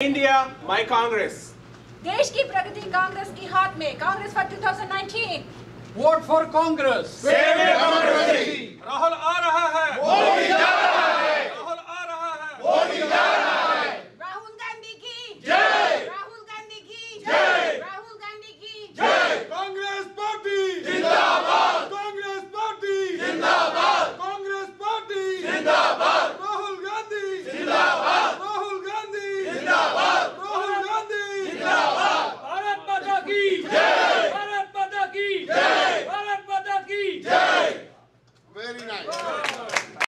India, my Congress. देश की प्रगति कांग्रेस की हाथ में Congress for 2019. Vote for Congress. Save the Congress. Rahul आ रहा है. वो आ रहा है.